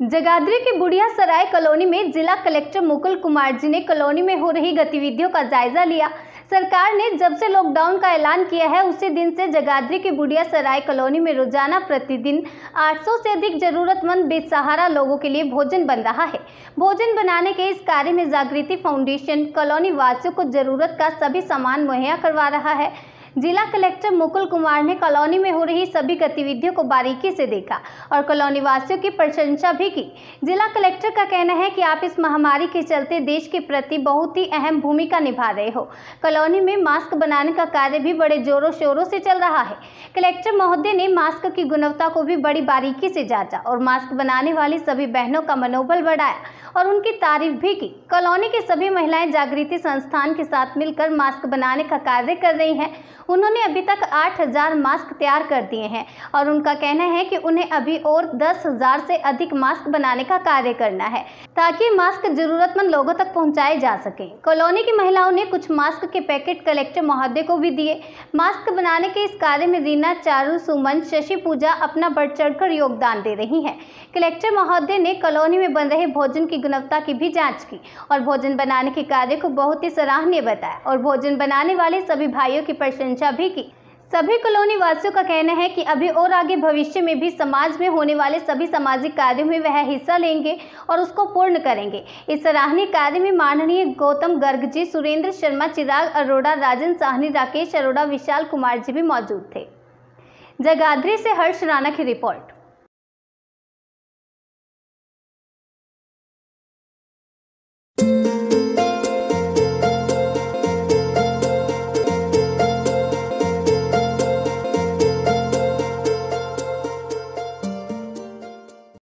जगाधरी के बुढ़िया सराय कॉलोनी में जिला कलेक्टर मुकुल कुमार जी ने कॉलोनी में हो रही गतिविधियों का जायजा लिया। सरकार ने जब से लॉकडाउन का ऐलान किया है, उसी दिन से जगाधरी के बुढ़िया सराय कॉलोनी में रोज़ाना प्रतिदिन 800 से अधिक जरूरतमंद बेसहारा लोगों के लिए भोजन बन रहा है। भोजन बनाने के इस कार्य में जागृति फाउंडेशन कॉलोनी वासियों को ज़रूरत का सभी सामान मुहैया करवा रहा है। जिला कलेक्टर मुकुल कुमार ने कॉलोनी में हो रही सभी गतिविधियों को बारीकी से देखा और कॉलोनी वासियों की प्रशंसा भी की। जिला कलेक्टर का कहना है कि आप इस महामारी के चलते देश के प्रति बहुत ही अहम भूमिका निभा रहे हो। कॉलोनी में मास्क बनाने का कार्य भी बड़े जोरों शोरों से चल रहा है। कलेक्टर महोदय ने मास्क की गुणवत्ता को भी बड़ी बारीकी से जांचा और मास्क बनाने वाली सभी बहनों का मनोबल बढ़ाया और उनकी तारीफ़ भी की। कॉलोनी की सभी महिलाएँ जागृति संस्थान के साथ मिलकर मास्क बनाने का कार्य कर रही हैं। उन्होंने अभी तक 8000 मास्क तैयार कर दिए हैं और उनका कहना है कि उन्हें अभी और 10000 से अधिक मास्क बनाने का कार्य करना है, ताकि मास्क जरूरतमंद लोगों तक पहुँचाए जा सके। कॉलोनी की महिलाओं ने कुछ मास्क के पैकेट कलेक्टर महोदय को भी दिए। मास्क बनाने के इस कार्य में रीना, चारू, सुमन, शशि पूजा अपना बढ़ चढ़कर योगदान दे रही हैं। कलेक्टर महोदय ने कॉलोनी में बन रहे भोजन की गुणवत्ता की भी जाँच की और भोजन बनाने के कार्य को बहुत ही सराहनीय बताया और भोजन बनाने वाले सभी भाइयों की प्रशंसा भी की। सभी कॉलोनी वासियों का कहना है कि अभी और आगे भविष्य में भी समाज में होने वाले सभी सामाजिक कार्यों में वह हिस्सा लेंगे और उसको पूर्ण करेंगे। इस सराहनीय कार्य में माननीय गौतम गर्ग जी, सुरेंद्र शर्मा, चिराग अरोड़ा, राजन साहनी, राकेश अरोड़ा, विशाल कुमार जी भी मौजूद थे। जगाधरी से हर्ष राणा की रिपोर्ट।